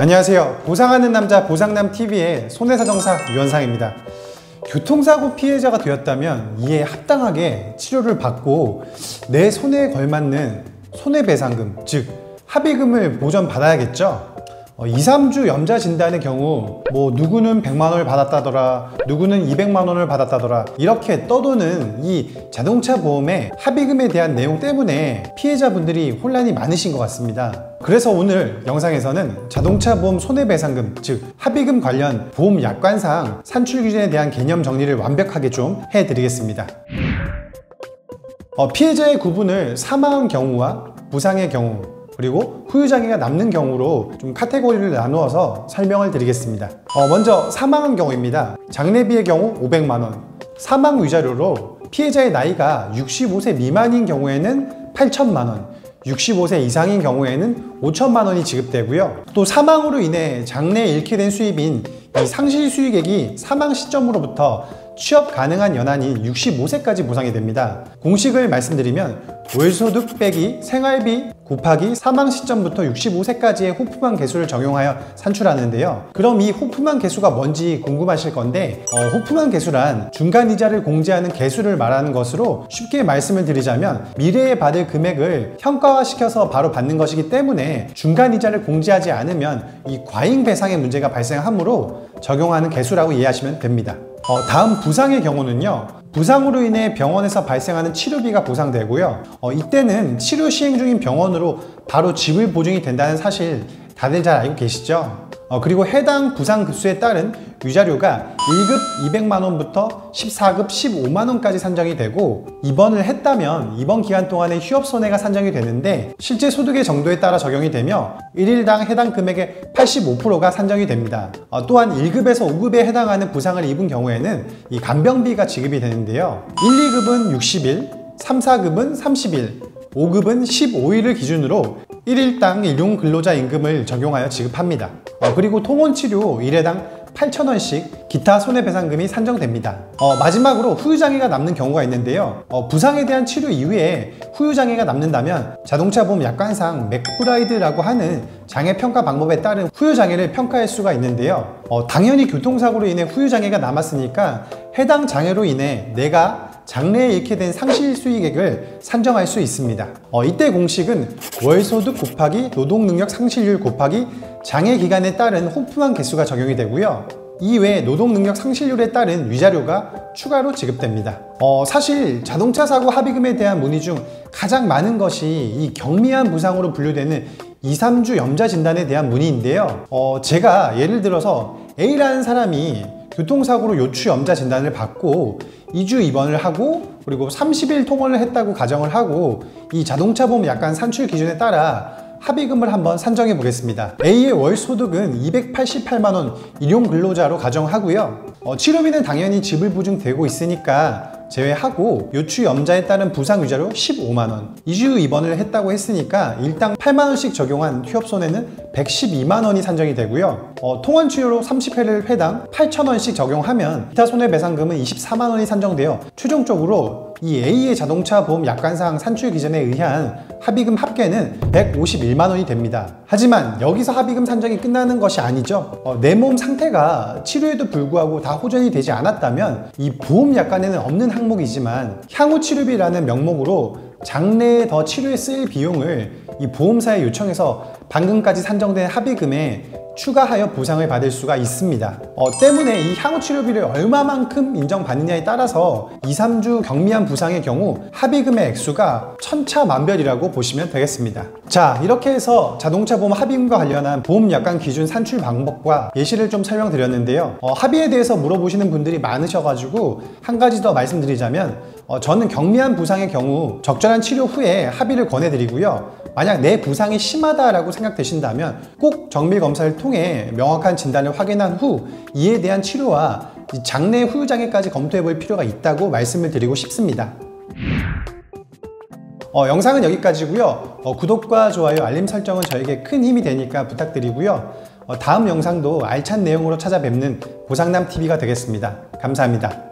안녕하세요. 보상하는 남자 보상남TV의 손해사정사 유현상입니다. 교통사고 피해자가 되었다면 이에 합당하게 치료를 받고 내 손해에 걸맞는 손해배상금, 즉 합의금을 보전받아야겠죠. 2, 어, 3주 염자 진단의 경우 뭐 누구는 100만 원을 받았다더라 누구는 200만 원을 받았다더라 이렇게 떠도는 이 자동차 보험의 합의금에 대한 내용 때문에 피해자분들이 혼란이 많으신 것 같습니다. 그래서 오늘 영상에서는 자동차 보험 손해배상금 즉 합의금 관련 보험 약관상 산출 기준에 대한 개념 정리를 완벽하게 좀 해드리겠습니다. 어, 피해자의 구분을 사망 경우와 부상의 경우 그리고 후유장애가 남는 경우로 좀 카테고리를 나누어서 설명을 드리겠습니다. 어, 먼저 사망한 경우입니다. 장례비의 경우 500만원, 사망 위자료로 피해자의 나이가 65세 미만인 경우에는 8천만원, 65세 이상인 경우에는 5천만 원이 지급되고요. 또 사망으로 인해 장래에 잃게 된 수입인 이 상실 수익액이 사망 시점으로부터 취업 가능한 연한이 65세까지 보상이 됩니다. 공식을 말씀드리면 월소득 빼기 생활비 곱하기 사망 시점부터 65세까지의 호프만 개수를 적용하여 산출하는데요. 그럼 이 호프만 개수가 뭔지 궁금하실 건데 어, 호프만 개수란 중간 이자를 공제하는 개수를 말하는 것으로 쉽게 말씀을 드리자면 미래에 받을 금액을 평가화시켜서 바로 받는 것이기 때문에 중간 이자를 공제하지 않으면 이 과잉 배상의 문제가 발생하므로 적용하는 개수라고 이해하시면 됩니다. 어, 다음 부상의 경우는요. 부상으로 인해 병원에서 발생하는 치료비가 보상되고요. 어, 이때는 치료 시행 중인 병원으로 바로 지불 보증이 된다는 사실 다들 잘 알고 계시죠? 어, 그리고 해당 부상 급수에 따른 위자료가 1급 200만원부터 14급 15만원까지 산정이 되고 입원을 했다면 입원 기간 동안에 휴업 손해가 산정이 되는데 실제 소득의 정도에 따라 적용이 되며 1일당 해당 금액의 85%가 산정이 됩니다. 어, 또한 1급에서 5급에 해당하는 부상을 입은 경우에는 이 간병비가 지급이 되는데요. 1, 2급은 60일, 3, 4급은 30일, 5급은 15일을 기준으로 1일당 일용 근로자 임금을 적용하여 지급합니다. 어, 그리고 통원치료 1회당 8,000원씩 기타 손해배상금이 산정됩니다. 어, 마지막으로 후유장애가 남는 경우가 있는데요. 어, 부상에 대한 치료 이후에 후유장애가 남는다면 자동차 보험 약관상 맥브라이드라고 하는 장애 평가 방법에 따른 후유장애를 평가할 수가 있는데요. 어, 당연히 교통사고로 인해 후유장애가 남았으니까 해당 장애로 인해 내가 장래에 잃게 된 상실 수익액을 산정할 수 있습니다. 어, 이때 공식은 월소득 곱하기 노동능력 상실률 곱하기 장애 기간에 따른 호프만 개수가 적용이 되고요. 이외에 노동능력 상실률에 따른 위자료가 추가로 지급됩니다. 어, 사실 자동차 사고 합의금에 대한 문의 중 가장 많은 것이 이 경미한 부상으로 분류되는 2, 3주 염자 진단에 대한 문의인데요. 어, 제가 예를 들어서 A라는 사람이 교통사고로 요추 염자 진단을 받고 2주 입원을 하고 그리고 30일 통원을 했다고 가정을 하고 이 자동차 보험 약관 산출 기준에 따라 합의금을 한번 산정해 보겠습니다. A의 월 소득은 288만원 일용 근로자로 가정하고요. 어, 치료비는 당연히 지불 보증되고 있으니까 제외하고 요추 염자에 따른 부상 위자료 15만원. 2주 입원을 했다고 했으니까 일당 8만원씩 적용한 휴업 손해는 112만원이 산정이 되고요. 어, 통원 치료로 30회를 회당 8천원씩 적용하면 기타 손해배상금은 24만원이 산정되어 최종적으로 이 A의 자동차 보험 약관상 산출 기준에 의한 합의금 합계는 151만 원이 됩니다. 하지만 여기서 합의금 산정이 끝나는 것이 아니죠. 어, 내몸 상태가 치료에도 불구하고 다 호전이 되지 않았다면 이 보험 약관에는 없는 항목이지만 향후 치료비라는 명목으로 장래에 더 치료에 쓰일 비용을 이 보험사에 요청해서 방금까지 산정된 합의금에 추가하여 보상을 받을 수가 있습니다. 어, 때문에 이 향후 치료비를 얼마만큼 인정받느냐에 따라서 2, 3주 경미한 부상의 경우 합의금의 액수가 천차만별이라고 보시면 되겠습니다. 자, 이렇게 해서 자동차 보험 합의금과 관련한 보험 약관 기준 산출 방법과 예시를 좀 설명드렸는데요. 어, 합의에 대해서 물어보시는 분들이 많으셔가지고 한 가지 더 말씀드리자면 어, 저는 경미한 부상의 경우 적절한 치료 후에 합의를 권해드리고요. 만약 내 부상이 심하다라고 생각되신다면 꼭 정밀 검사를 통해 명확한 진단을 확인한 후 이에 대한 치료와 장내 후유장애까지 검토해 볼 필요가 있다고 말씀을 드리고 싶습니다. 어, 영상은 여기까지고요. 어, 구독과 좋아요, 알림 설정은 저에게 큰 힘이 되니까 부탁드리고요. 어, 다음 영상도 알찬 내용으로 찾아뵙는 보상남TV가 되겠습니다. 감사합니다.